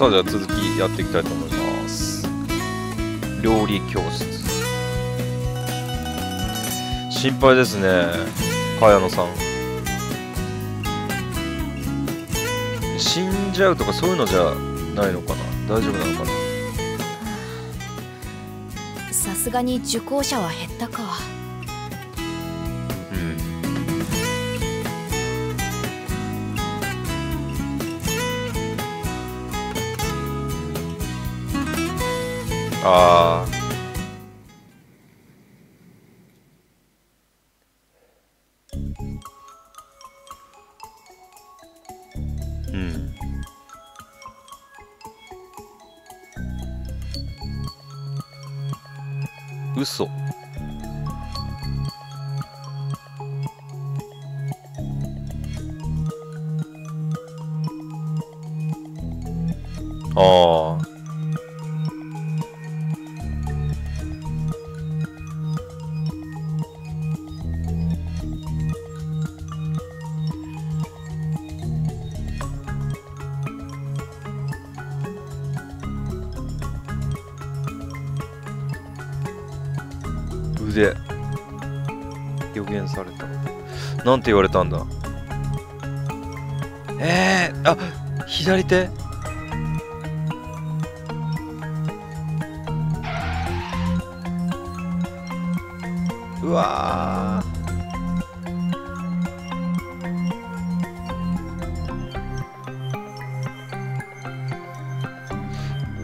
さあじゃあ続きやっていきたいと思います。料理教室。心配ですね茅野さん。死んじゃうとかそういうのじゃないのかな？大丈夫なのかな？さすがに受講者は減ったか。ああうん嘘なんて言われたんだ？えー、あ左手？うわー。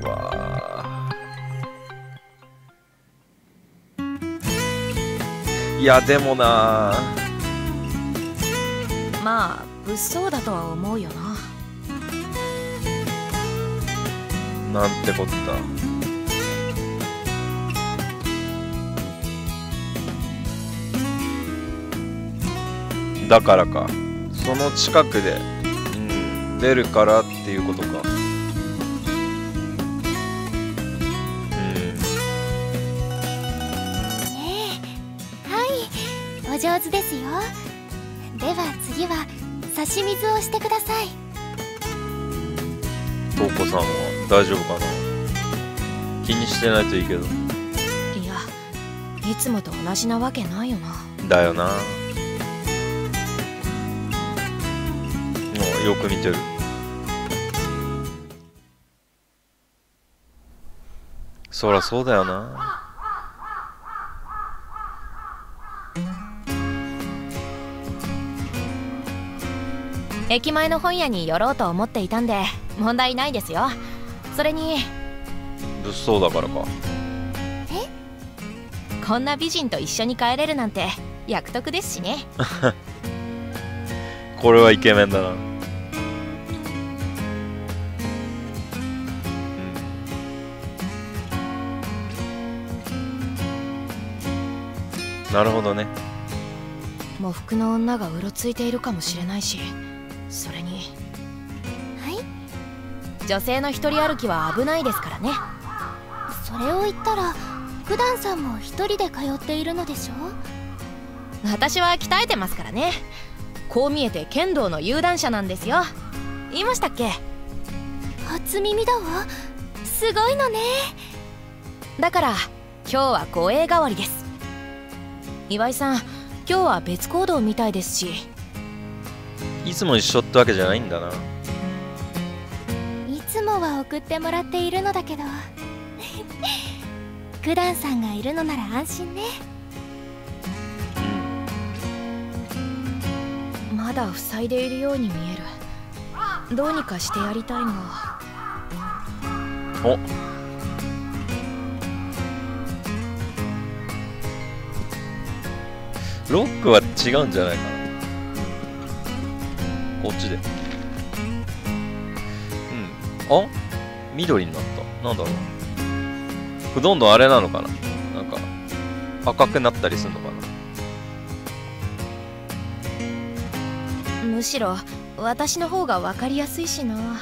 うわー。いやでもなまあ物騒だとは思うよな。なんてこった。だからか。その近くで、うん、出るからっていうことか。うん。ええはい。お上手ですよし水をしてください。トウコさんは大丈夫かな？気にしてないといいけど。いやいつもと同じなわけないよな。だよな。もうよく見てる。そらそうだよな駅前の本屋に寄ろうと思っていたんで問題ないですよ。それに物騒だからか。こんな美人と一緒に帰れるなんて約束ですしね。これはイケメンだな。うん。なるほどね。喪服の女がうろついているかもしれないしそれに。はい？女性の一人歩きは危ないですからね。それを言ったら九段さんも一人で通っているのでしょ私は鍛えてますからね。こう見えて剣道の有段者なんですよ。言いましたっけ？初耳だわ。すごいのね。だから今日は護衛代わりです。岩井さん今日は別行動みたいですしいつも一緒ってわけじゃないんだな。いつもは送ってもらっているのだけど。九段さんがいるのなら安心ね。うん。まだ塞いでいるように見える。どうにかしてやりたいがお。ロックは違うんじゃないかなこっちで。うん。あ？緑になった。なんだろう。どんどんあれなのかな？なんか赤くなったりするのかな？むしろ私の方が分かりやすいしな。うん。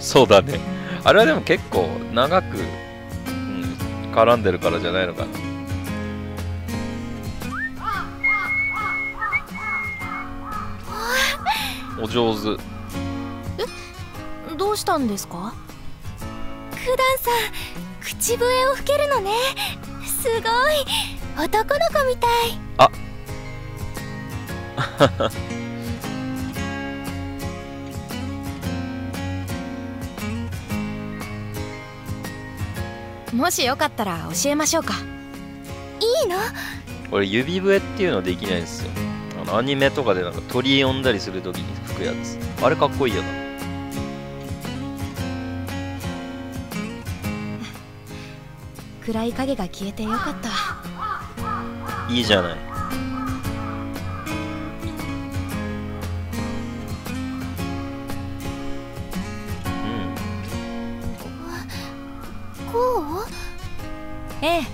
そうだね。あれはでも結構長く、うん、絡んでるからじゃないのかな上手。うしたんですか？九段さん口笛を吹けるのね。すごい。男の子みたい。あ。もしよかったら教えましょうか。いいの？俺指笛っていうのできないんですよ。あのアニメとかでなんか鳥呼んだりするときに吹くやつ。あれかっこいいよな。暗い影が消えてよかった。いいじゃない。うん。こう？ええ。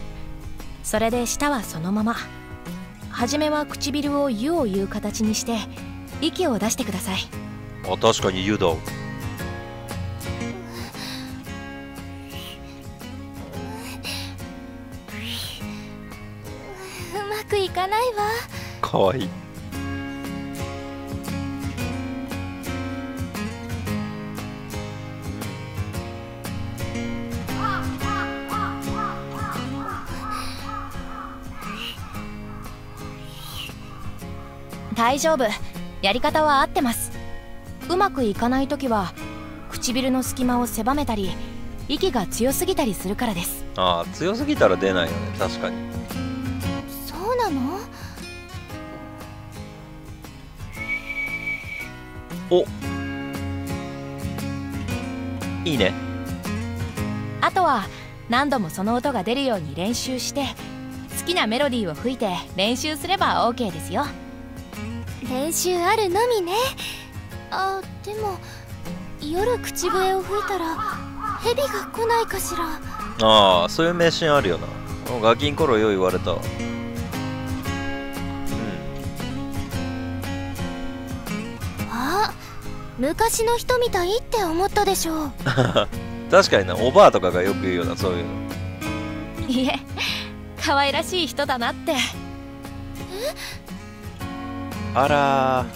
それで舌はそのまま初めは唇を「湯」を言う形にして息を出してください。あ確かに湯だ。うまくいかないわ。かわいい大丈夫。やり方は合ってます。うまくいかない時は唇の隙間を狭めたり息が強すぎたりするからです。ああ強すぎたら出ないよね。確かに。そうなの？お。いいね。あとは何度もその音が出るように練習して好きなメロディーを吹いて練習すれば OK ですよ練習あるのみね。あでも夜口笛を吹いたら蛇が来ないかしら。ああそういう迷信あるよな。ガキン頃よう言われたわ。うん。あ昔の人みたいって思ったでしょう。確かにな。おばあとかがよく言うよなそういうの。いえ可愛らしい人だなって あら。うん。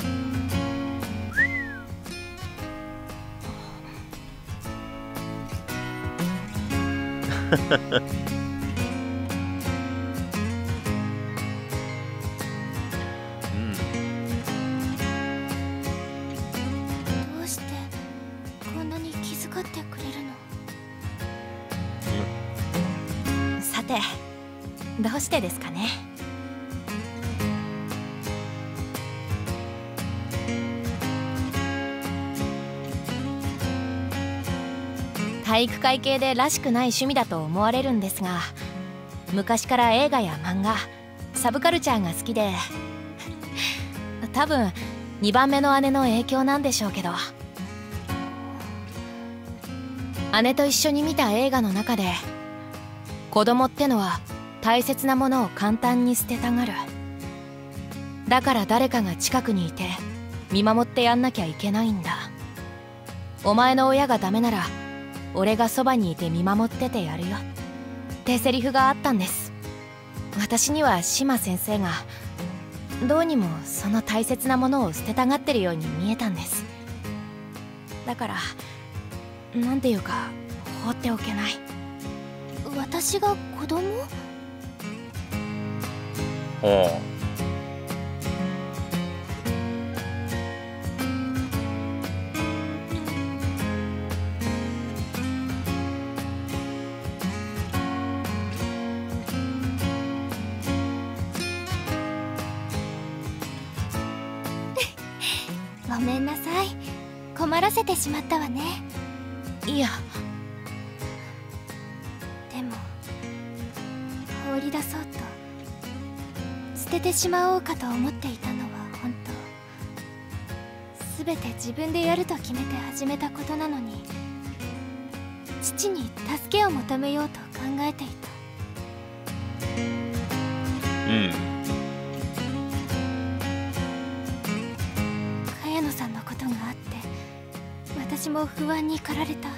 どうしてこんなに気遣ってくれるの？さてどうしてですか？体育会系でらしくない趣味だと思われるんですが昔から映画や漫画サブカルチャーが好きで多分2番目の姉の影響なんでしょうけど。姉と一緒に見た映画の中で子供ってのは大切なものを簡単に捨てたがる。だから誰かが近くにいて見守ってやんなきゃいけないんだ。お前の親がダメなら俺がそばにいて見守っててやるよ。ってセリフがあったんです。私には島先生がどうにもその大切なものを捨てたがってるように見えたんです。だからなんていうか放っておけない。私が子供？ほご困らせてしまったわね。いや。でも放り出そうと捨ててしまおうかと思っていたのは本当全て自分でやると決めて始めたことなのに父に助けを求めようと考えていた私も不安に駆られた。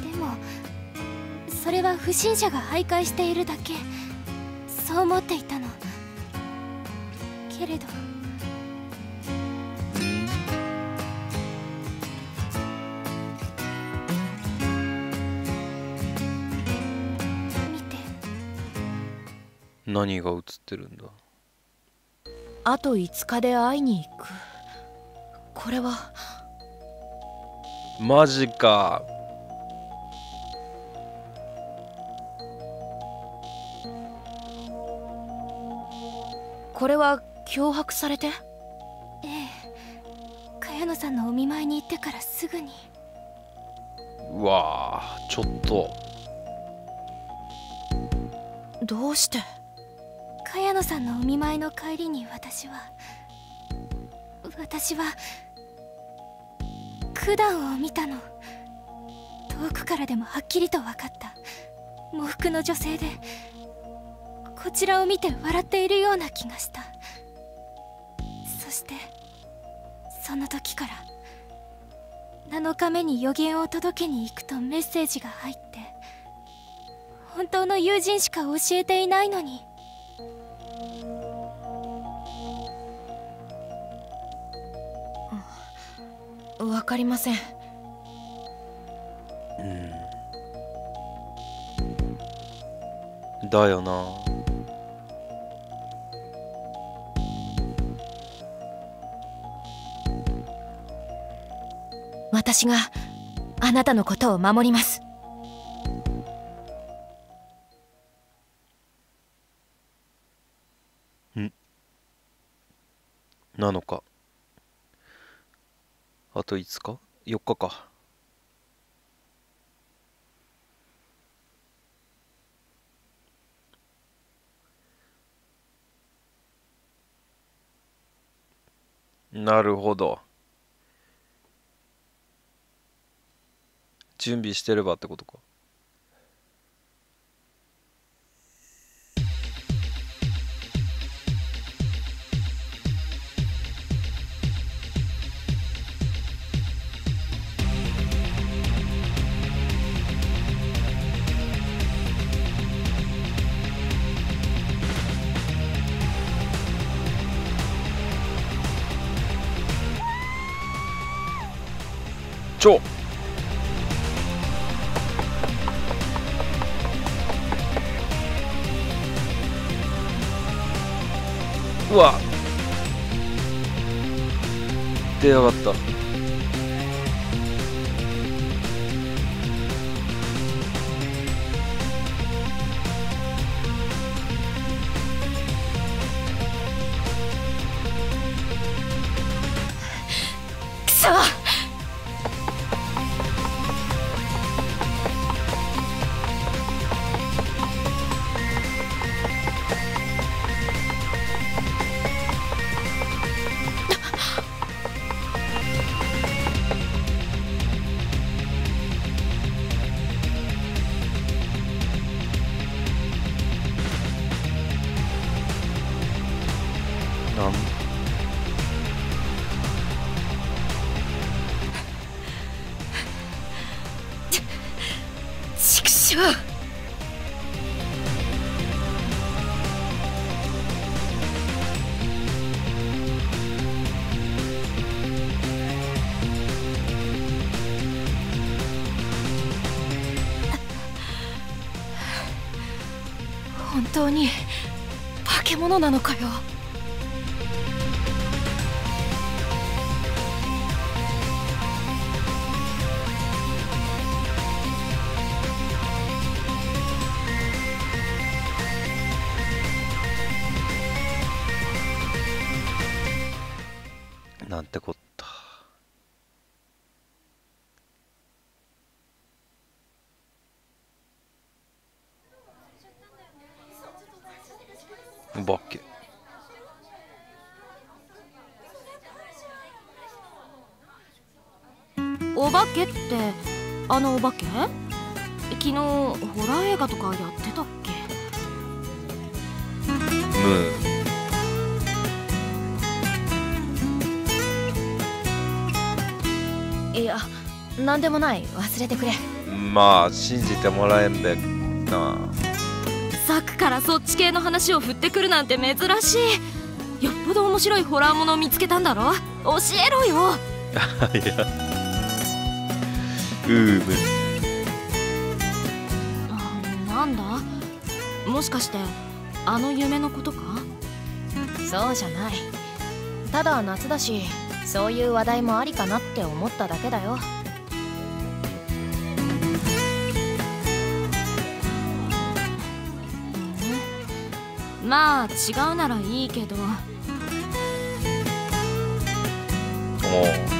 でもそれは不審者が徘徊しているだけ。そう思っていたの。けれど。て。何が映ってるんだ？あと5日で会いに行く。これはマジか。これは脅迫されて？ええ。茅野さんのお見舞いに行ってからすぐに。うわーちょっと。どうして？茅野さんのお見舞いの帰りに私は私は九段を見たの。遠くからでもはっきりと分かった。喪服の女性でこちらを見て笑っているような気がした。そしてその時から7日目に予言を届けに行くとメッセージが入って本当の友人しか教えていないのに。わかりません。うん。だよな。私があなたのことを守ります。なのか？あと5日 ?4 日か。なるほど。準備してればってことか。うわ。出やがった。化け物なのかよ。なんてこのお化け？昨日ホラー映画とかやってたっけ？ムいやなんでもない。忘れてくれ。まあ信じてもらえんべな。さっきからそっち系の話を振ってくるなんて珍しい。よっぽど面白いホラーものを見つけたんだろ？教えろよ。いやうーなんだ？もしかしてあの夢のことか？そうじゃない。ただ夏だしそういう話題もありかなって思っただけだよ。まあ違うならいいけど。お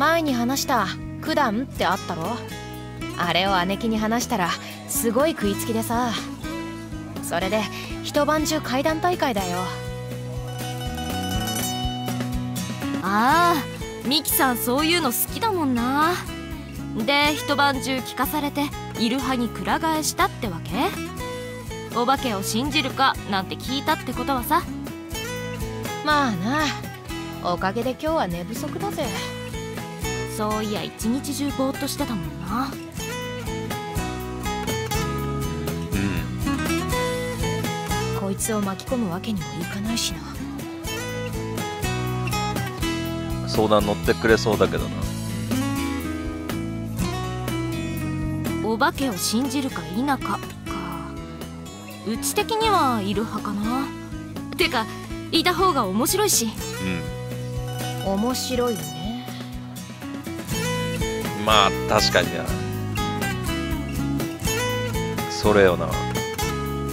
前に話した。九段ってあったろ？あれを姉貴に話したらすごい食いつきでさ。それで一晩中階段大会だよ。ああミキさんそういうの好きだもんな。で一晩中聞かされている派にくら替えしたってわけ？お化けを信じるかなんて聞いたってことはさ。まあなおかげで今日は寝不足だぜそういや一日中ぼーっとしてたもんな。うん。こいつを巻き込むわけにもいかないしな。相談乗ってくれそうだけどな。お化けを信じるか否かか。うち的にはいる派かな。てかいた方が面白いし。うん。面白いねまあ確かにな。それよな。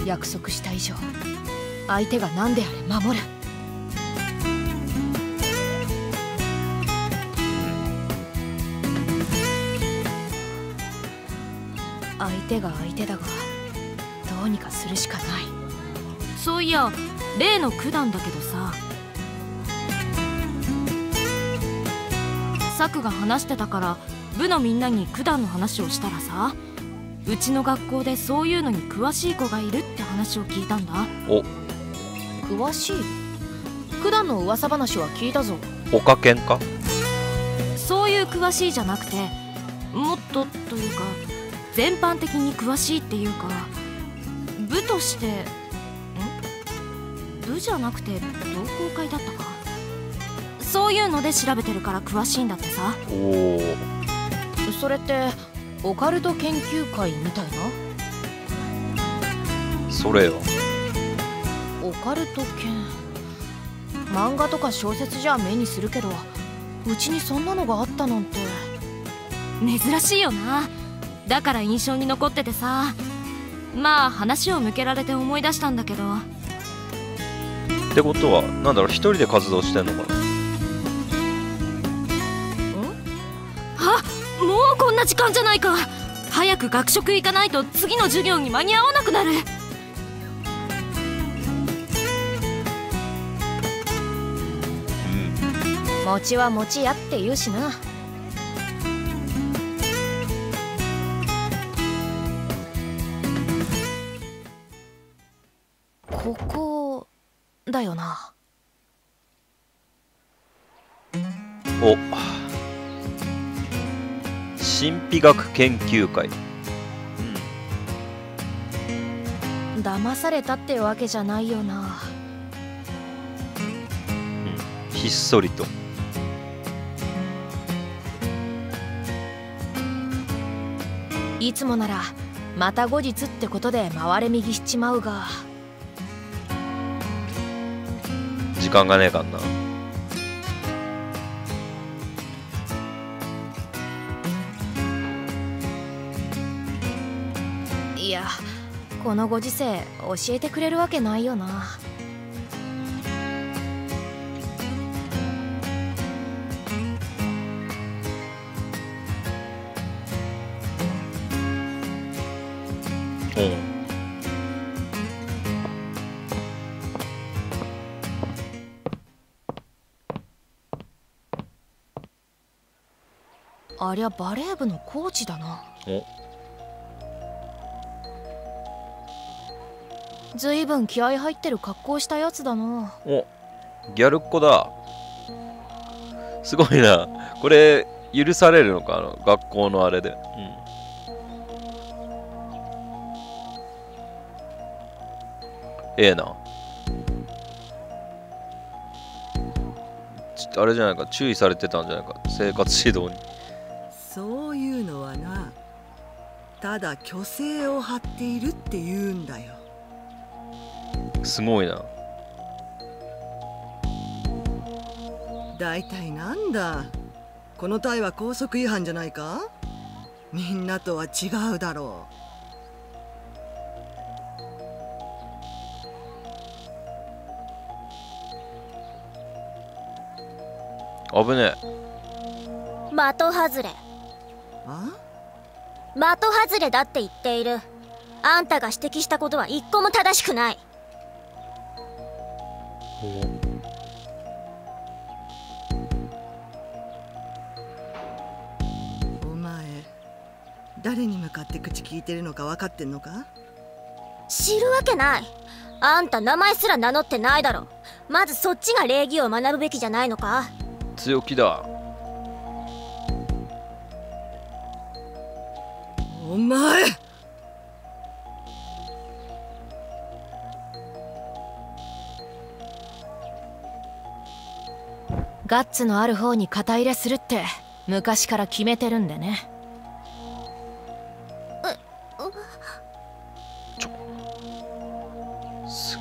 約束した以上相手が何であれ守る。相手が相手だがどうにかするしかない。そういや例の九段だけどさ。サクが話してたから部のみんなに九段の話をしたらさうちの学校でそういうのに詳しい子がいるって話を聞いたんだ。お。詳しい？九段の噂話は聞いたぞ。おかけんか？そういう詳しいじゃなくてもっとというか全般的に詳しいっていうか部としてん？部じゃなくて同好会だったか？そういうので調べてるから詳しいんだってさ。おおそれってオカルト研究会みたいな？それよ。オカルト研。漫画とか小説じゃ目にするけどうちにそんなのがあったなんて。珍しいよな。だから印象に残っててさ。まあ話を向けられて思い出したんだけど。ってことはなんだろう一人で活動してんのかな？もうこんな時間じゃないか。早く学食行かないと次の授業に間に合わなくなる。うん。餅は餅やって言うしな。ここだよな。お神秘学研究会。騙されたってわけじゃないよな。ひっそりと。いつもならまた後日ってことで回れ右しちまうが。時間がねえかんなこのご時世教えてくれるわけないよな。うんありゃバレー部のコーチだな。おずいぶん気合入ってる格好したやつだな。おギャルっ子だ。すごいな。これ許されるのか？あの学校のあれで。うん。ええな。ちあれじゃないか。注意されてたんじゃないか。生活指導に。そういただ虚勢を張っているって言うんだよすごいな。大体なんだ？この隊は高速違反じゃないか？みんなとは違うだろ危ねえ。的外れ。うあ？的外れだって言っている。あんたが指摘したことは一個も正しくないお前誰に向かって口聞いてるのか分かってんのか？知るわけない。あんた名前すら名乗ってないだろ。まずそっちが礼儀を学ぶべきじゃないのか。強気だ。お前ガッツのある方に肩入れするって昔から決めてるんでね。す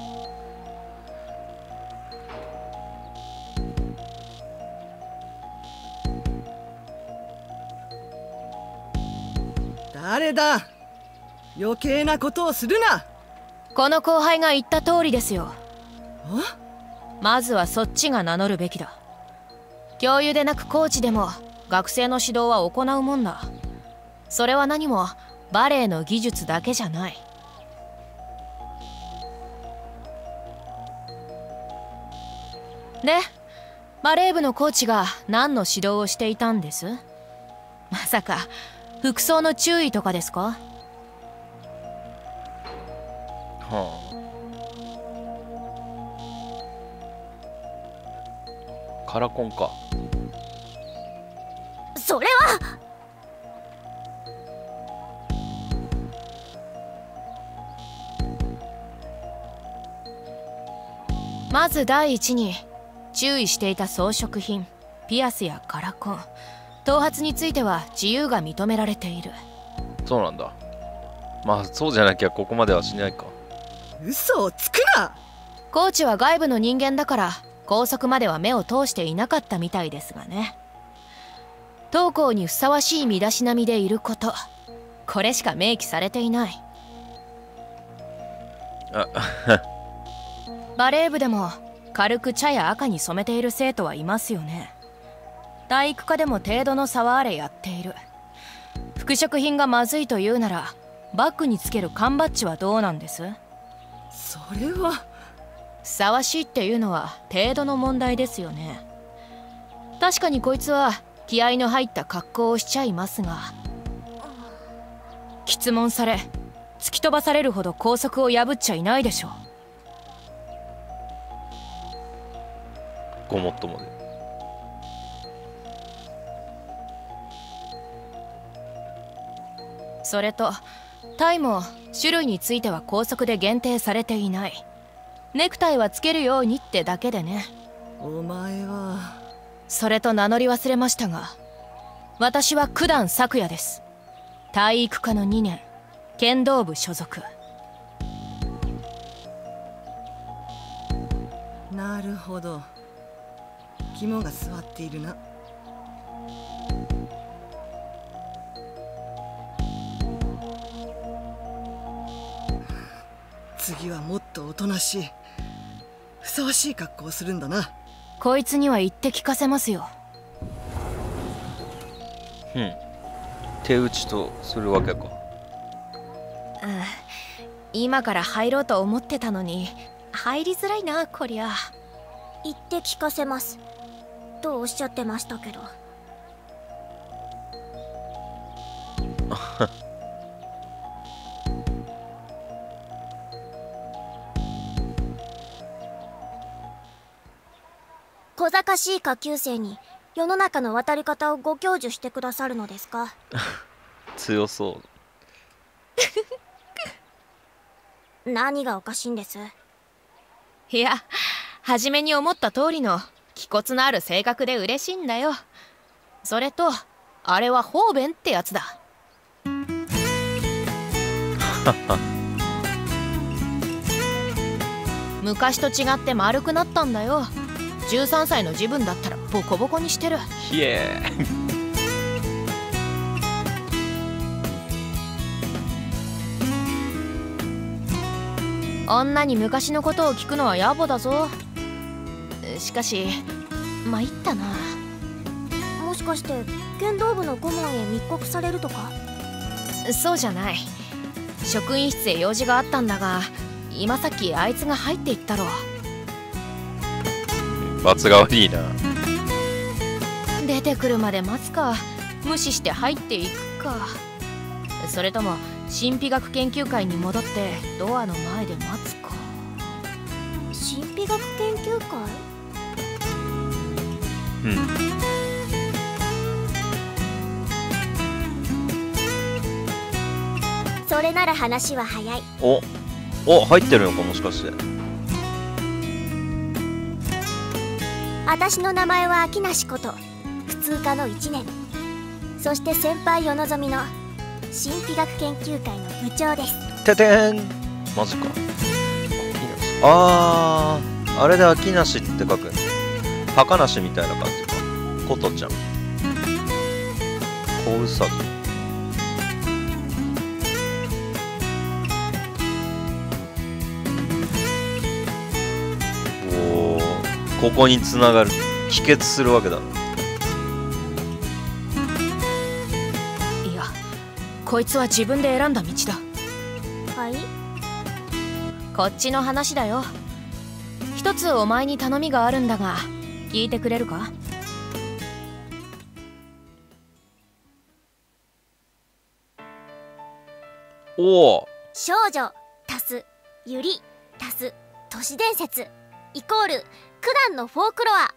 誰だ？余計なことをするな。この後輩が言った通りですよ。あ？まずはそっちが名乗るべきだ教諭でなくコーチでも学生の指導は行うもんだ。それは何もバレエの技術だけじゃない。でバレー部のコーチが何の指導をしていたんです？まさか服装の注意とかですか？はあ。カラコンか。それは。まず第一に注意していた装飾品ピアスやカラコン頭髪については自由が認められている。そうなんだ。まあそうじゃなきゃここまではしないか。嘘をつくな。コーチは外部の人間だから校則までは目を通していなかったみたいですがね当校にふさわしい身だしなみでいること。これしか明記されていない。あ バレー部でも軽く茶や赤に染めている生徒はいますよね。体育科でも程度の差はあれやっている。服飾品がまずいというならバッグにつける缶バッジはどうなんです？それは。ふさわしいっていうのは程度の問題ですよね。確かにこいつは気合の入った格好をしちゃいますが質問され突き飛ばされるほど校則を破っちゃいないでしょごもっともで。それとタイも種類については校則で限定されていない。ネクタイはつけるようにってだけでね。お前はそれと名乗り忘れましたが私は九段咲夜です。体育科の2年剣道部所属。なるほど。肝が据わっているな。次はもっとおとなしいふさわしい格好をするんだな。こいつには言って聞かせますよ。うん。手打ちとするわけか。うん。今から入ろうと思ってたのに入りづらいなこりゃ。言って聞かせます。とおっしゃってましたけど 小賢しい下級生に世の中の渡り方をご教授してくださるのですか？強そう。何がおかしいんです？いや初めに思った通りの気骨のある性格で嬉しいんだよ。それとあれは方便ってやつだ。昔と違って丸くなったんだよ13歳の自分だったらボコボコにしてる。ひえ。女に昔のことを聞くのは野暮だぞ。しかし参ったな。もしかして剣道部の顧問へ密告されるとか？そうじゃない。職員室へ用事があったんだが今さっきあいつが入っていったろ罰が悪いな。出てくるまで待つか。無視して入っていくか。それとも神秘学研究会に戻ってドアの前で待つか。神秘学研究会？うん。それなら話は早い。おお入ってるのかもしかして私の名前は秋梨こと普通科の1年。そして先輩お望みの神秘学研究会の部長です。ててん。マジか。あーあれで秋梨って書く。んだ高梨みたいな感じか。ことちゃん。小うさぎここにつながる帰結するわけだ。いやこいつは自分で選んだ道だ。はい。こっちの話だよ。一つお前に頼みがあるんだが聞いてくれるか？おお。少女足すゆり足す都市伝説イコール九段のフォークロア。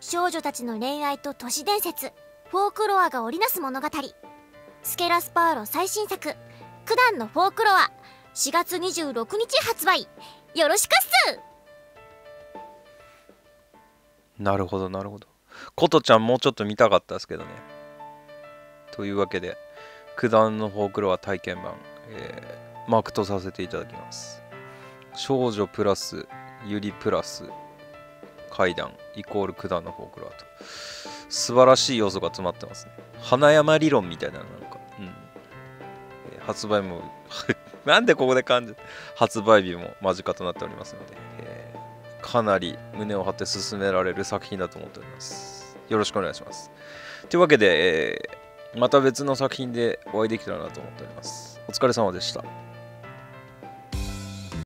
少女たちの恋愛と都市伝説。フォークロアが織りなす物語。スケラスパーロ最新作。九段のフォークロア。4月26日発売。よろしくっす！なるほどなるほど。ことちゃんもうちょっと見たかったですけどね。というわけで九段のフォークロア体験版、えーマークとさせていただきます。少女プラスユリプラス。階段イコール九段のフォークロアと。素晴らしい要素が詰まってますね。花山理論みたいなのなんか、うん。発売も なんでここで感じ発売日も間近となっておりますので、えかなり胸を張って進められる作品だと思っております。よろしくお願いします。というわけで、えーまた別の作品でお会いできたらなと思っております。お疲れ様でした。